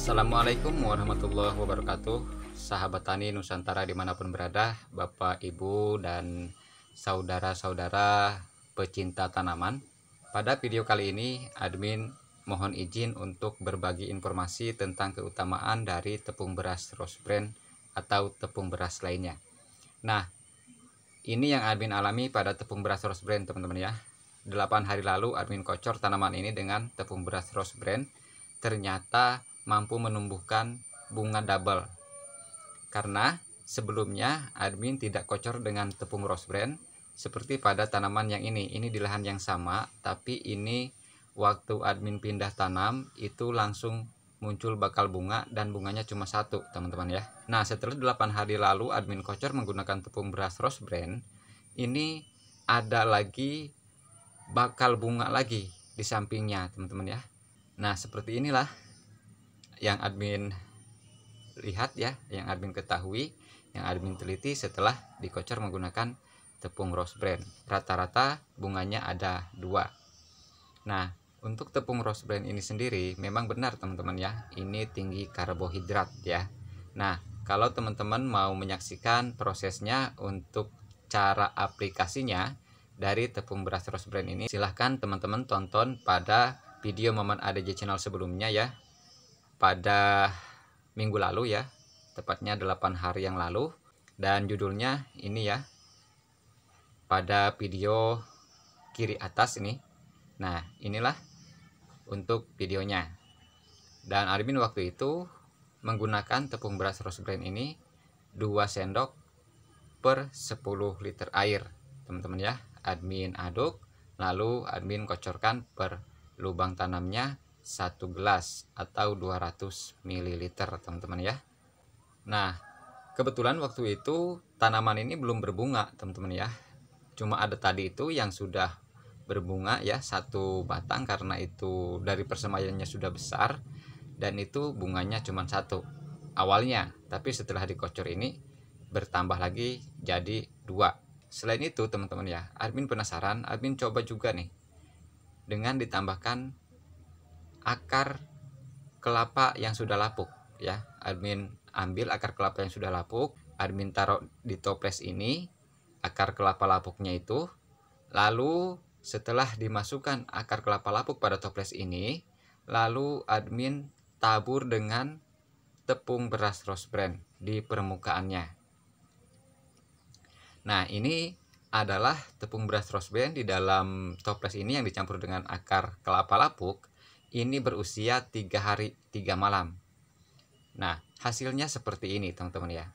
Assalamualaikum warahmatullahi wabarakatuh. Sahabat Tani Nusantara di mana pun berada Bapak, Ibu, dan saudara-saudara pecinta tanaman Pada video kali ini admin mohon izin untuk berbagi informasi tentang keutamaan dari tepung beras Rose Brand atau tepung beras lainnya. Nah ini yang admin alami pada tepung beras Rose Brand teman-teman ya. 8 hari lalu admin kocor tanaman ini dengan tepung beras Rose Brand. Ternyata mampu menumbuhkan bunga double. Karena sebelumnya admin tidak kocor dengan tepung rose brand seperti pada tanaman yang ini. Ini di lahan yang sama, tapi ini waktu admin pindah tanam itu langsung muncul bakal bunga dan bunganya cuma satu teman-teman ya. Nah setelah 8 hari lalu admin kocor menggunakan tepung beras rose brand ini ada lagi bakal bunga lagi di sampingnya teman-teman ya. Nah seperti inilah yang admin lihat ya, yang admin ketahui, yang admin teliti setelah dikocor menggunakan tepung rose brand. Rata-rata bunganya ada dua. Nah, untuk tepung rose brand ini sendiri memang benar teman-teman ya, ini tinggi karbohidrat ya. Nah, kalau teman-teman mau menyaksikan prosesnya untuk cara aplikasinya dari tepung beras rose brand ini, silahkan teman-teman tonton pada video momen ADJ channel sebelumnya ya pada minggu lalu ya tepatnya 8 hari yang lalu. Dan judulnya ini ya pada video kiri atas ini. Nah inilah untuk videonya. Dan admin waktu itu menggunakan tepung beras rose brand ini 2 sendok per 10 liter air. Teman-teman ya admin aduk lalu admin kocorkan per lubang tanamnya satu gelas atau 200 ml teman-teman ya. Nah kebetulan waktu itu tanaman ini belum berbunga teman-teman ya. Cuma ada tadi itu yang sudah berbunga ya satu batang karena itu dari persemaiannya sudah besar dan itu bunganya cuma satu awalnya. Tapi setelah dikocor ini bertambah lagi jadi dua. Selain itu teman-teman ya admin penasaran admin coba juga nih dengan ditambahkan akar kelapa yang sudah lapuk ya. Admin ambil akar kelapa yang sudah lapuk admin taruh di toples ini akar kelapa lapuknya itu. Lalu setelah dimasukkan akar kelapa lapuk pada toples ini lalu admin tabur dengan tepung beras rose brand di permukaannya. Nah ini adalah tepung beras rose brand di dalam toples ini yang dicampur dengan akar kelapa lapuk ini berusia tiga hari tiga malam. Nah, hasilnya seperti ini teman-teman ya.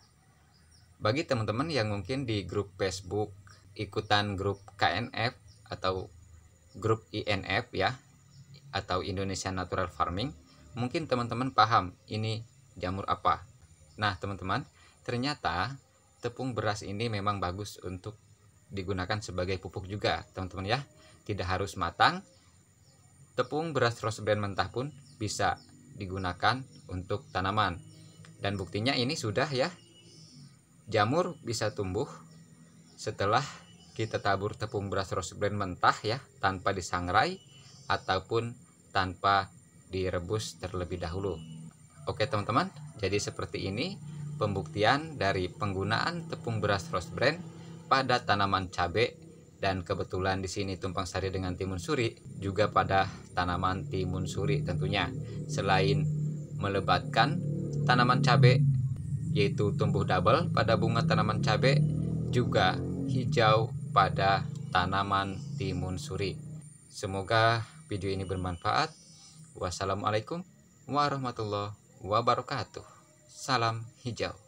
Bagi teman-teman yang mungkin di grup Facebook ikutan grup KNF atau grup INF ya atau Indonesia Natural Farming, mungkin teman-teman paham ini jamur apa. Nah, teman-teman, ternyata tepung beras ini memang bagus untuk digunakan sebagai pupuk juga, teman-teman ya. Tidak harus matang, Tepung beras rose brand mentah pun bisa digunakan untuk tanaman. Dan buktinya ini sudah ya. Jamur bisa tumbuh setelah kita tabur tepung beras rose brand mentah ya tanpa disangrai ataupun tanpa direbus terlebih dahulu. Oke teman-teman, jadi seperti ini pembuktian dari penggunaan tepung beras rose brand pada tanaman cabai dan kebetulan di sini tumpang sari dengan timun suri juga pada tanaman timun suri tentunya. Selain melebatkan tanaman cabai yaitu tumbuh double pada bunga tanaman cabai juga hijau pada tanaman timun suri. Semoga video ini bermanfaat. Wassalamualaikum warahmatullahi wabarakatuh. Salam hijau